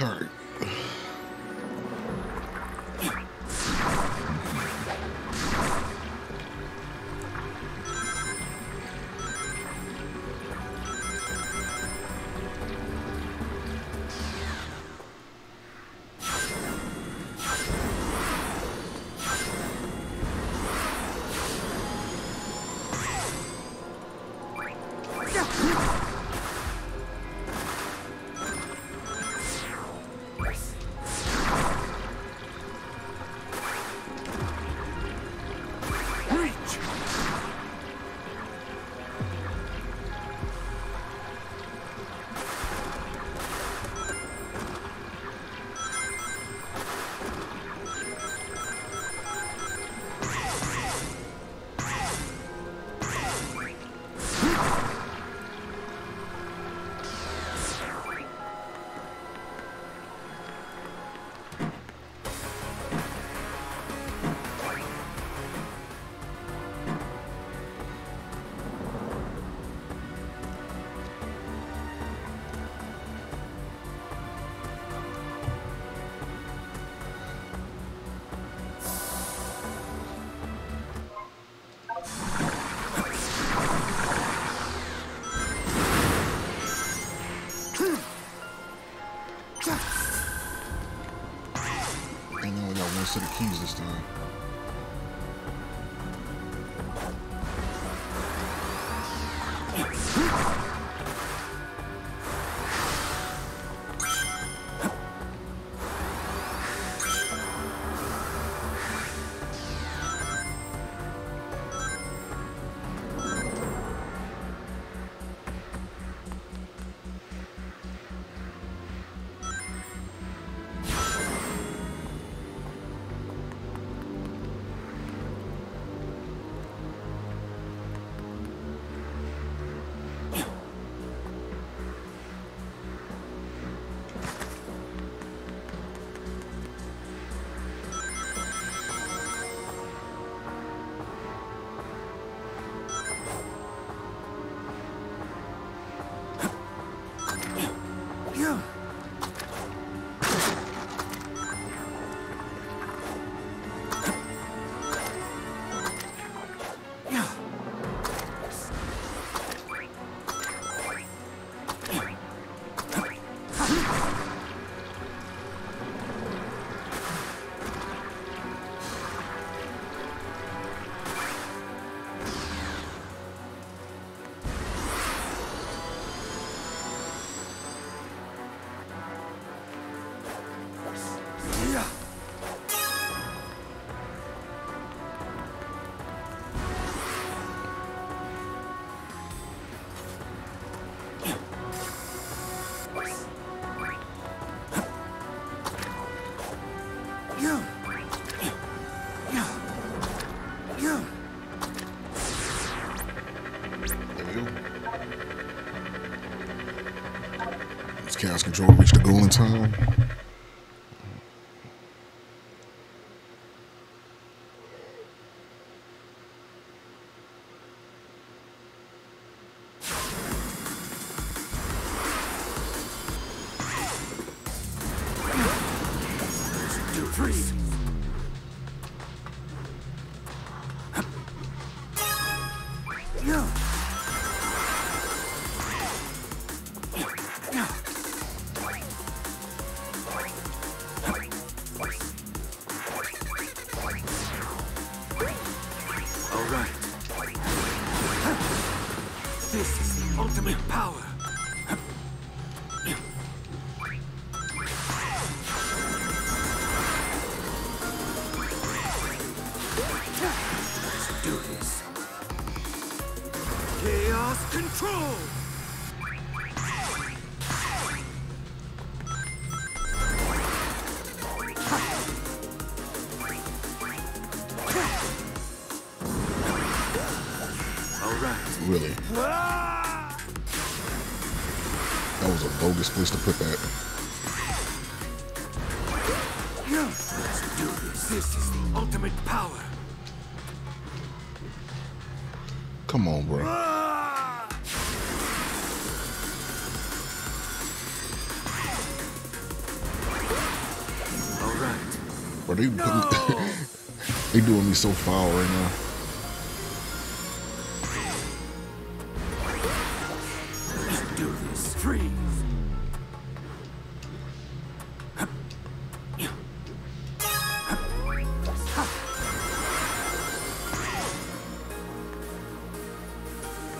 Right. Go. This chaos control reached the goal in time. This is the ultimate power. place to put that. Let's do this. This is the ultimate power. Come on, bro. Ah! All right. Bro, they, no! they doing me so foul right now.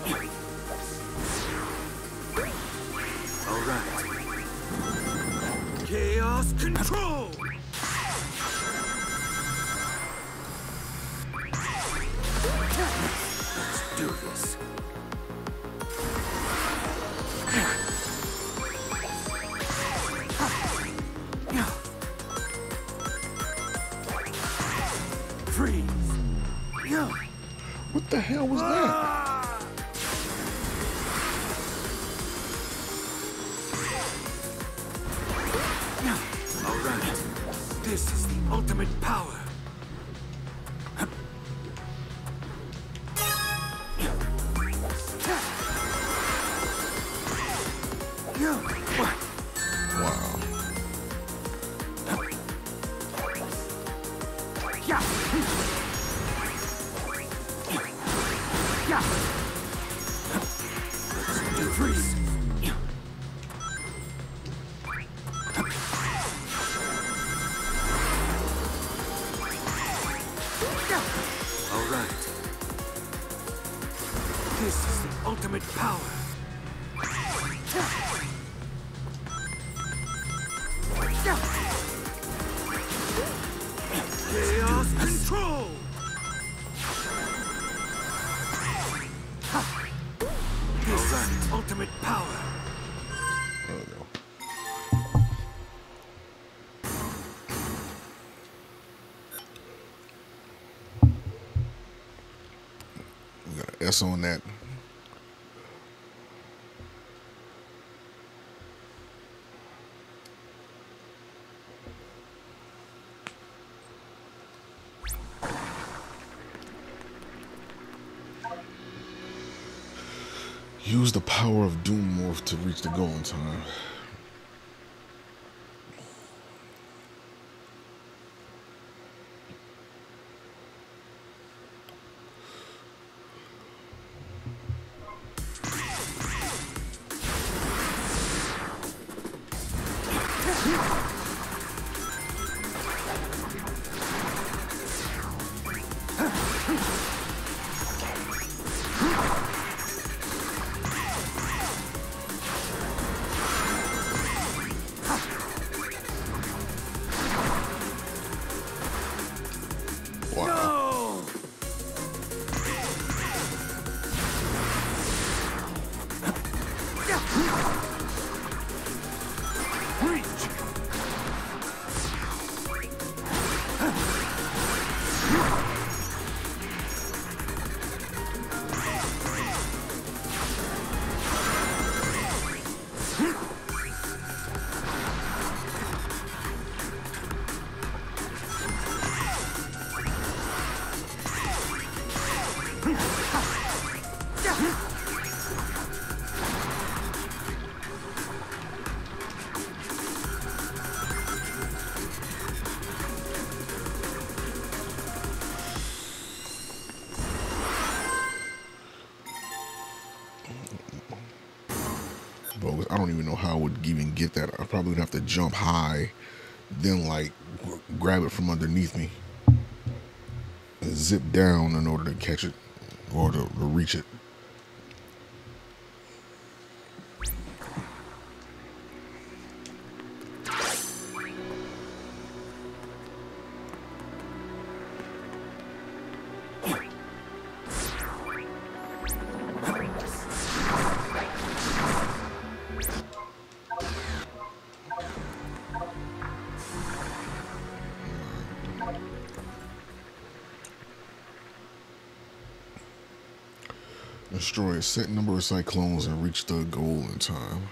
All right. Chaos control. Chaos control. This is the ultimate power. Got an S on that. Use the power of Doom Morph to reach the goal in time. I don't even know how I would even get that. I probably would have to jump high, then like grab it from underneath me, and zip down in order to catch it or to, to reach it. Destroy a set number of cyclones and reach the goal in time.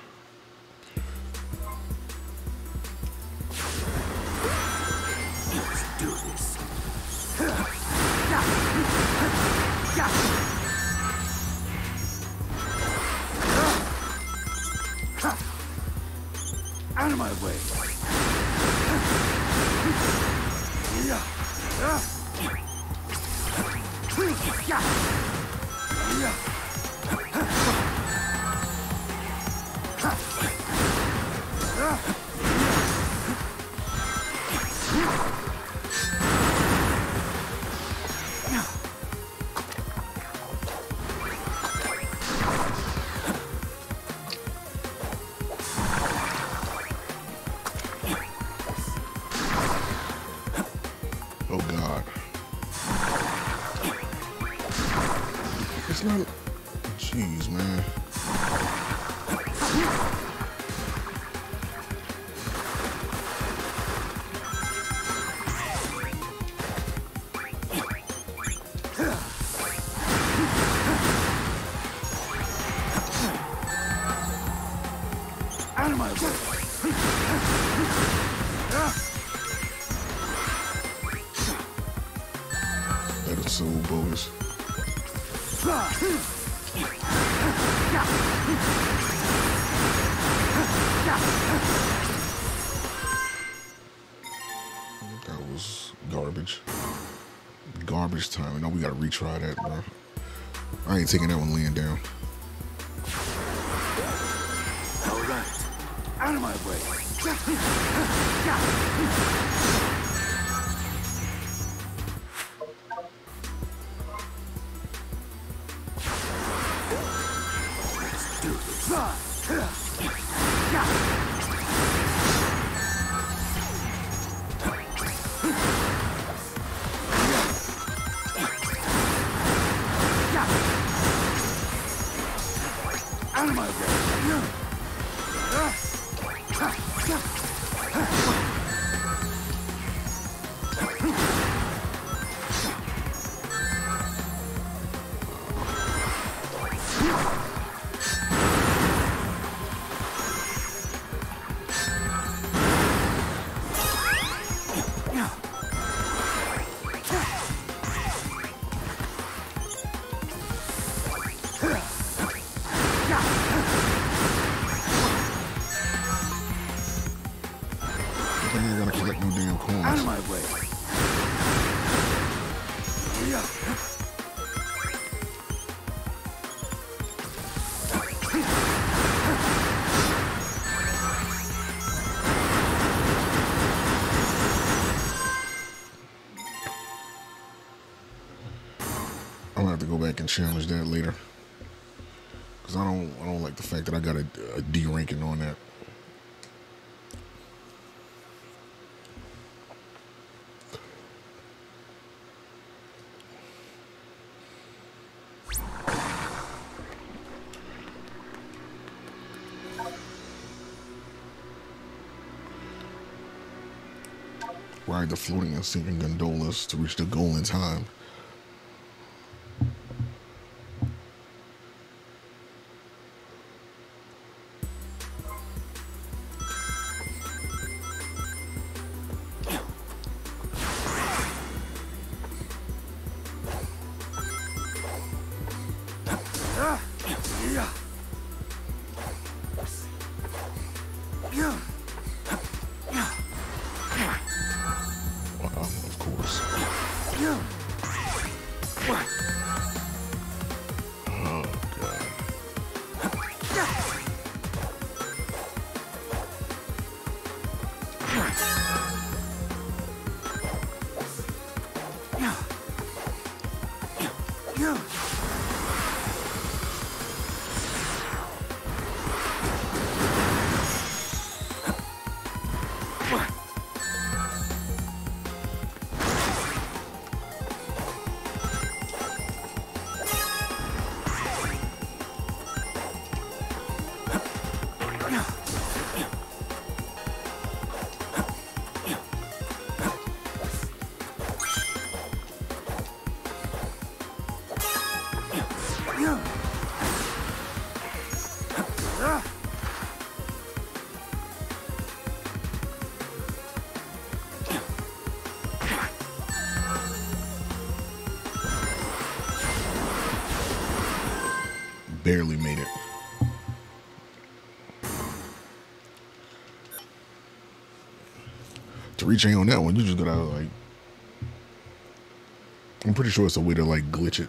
Retry that, bro. I ain't taking that one laying down. All right. Out of my way! To go back and challenge that later. Cause I don't I don't like the fact that I got a, a D ranking on that. Ride the floating and sinking gondolas to reach the goal in time. barely made it. To rechain on that one, you just gotta like. I'm pretty sure it's a way to like glitch it.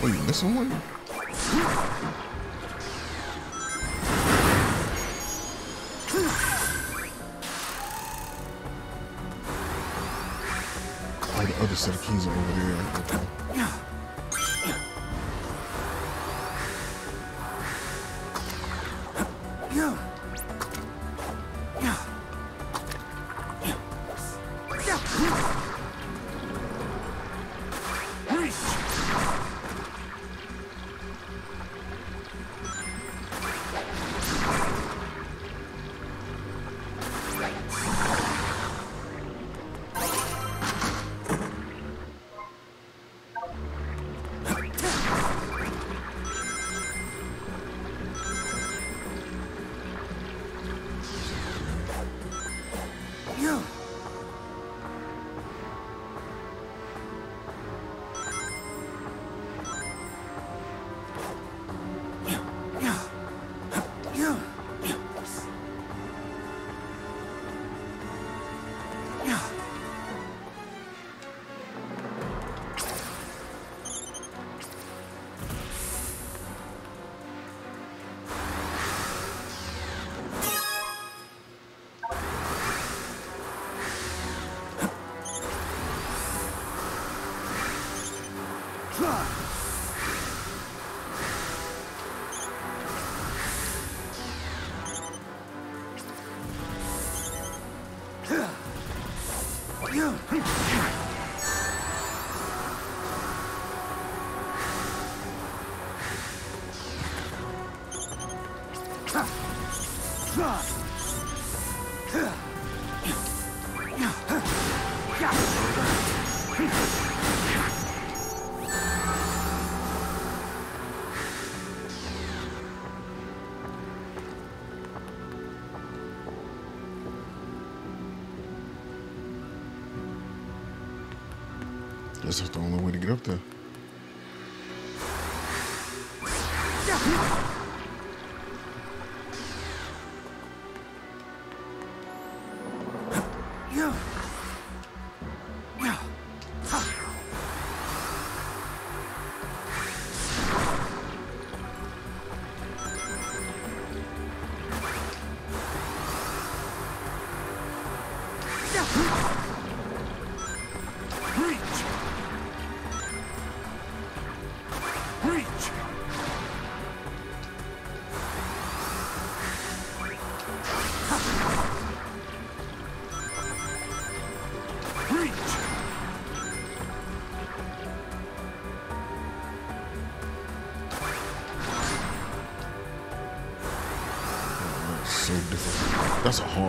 Oh, you missing one? Oh, the other set of keys are over there. That's the only way to get up there.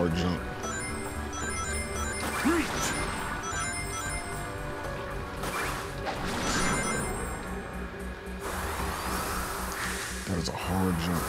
Hard jump. Reach! That is a hard jump.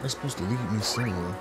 That's supposed to lead me somewhere.